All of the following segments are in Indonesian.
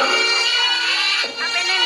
Apa ini?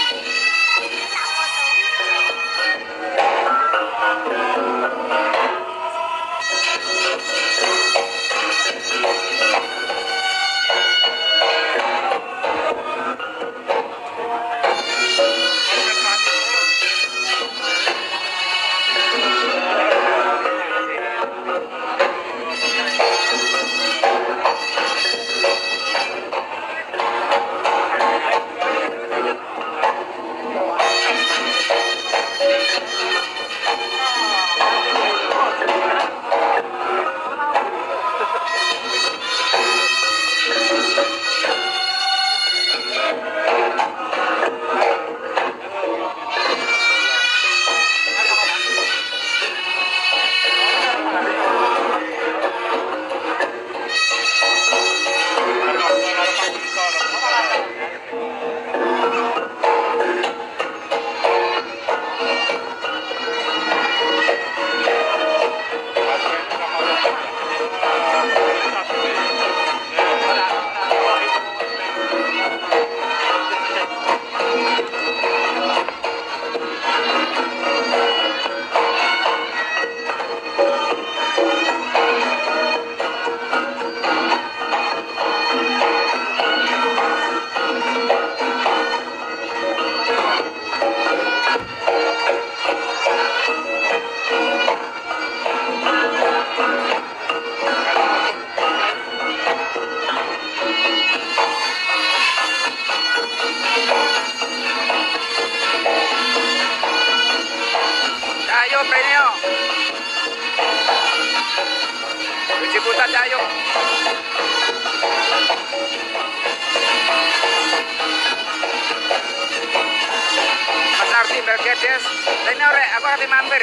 di Belgedes ini orek aku kati mampir.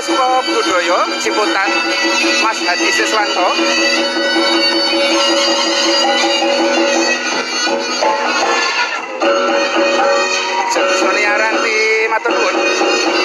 Puspa Budaya Ciputat Mas Hadi Siswanto. Sony Aranti matur nuwun.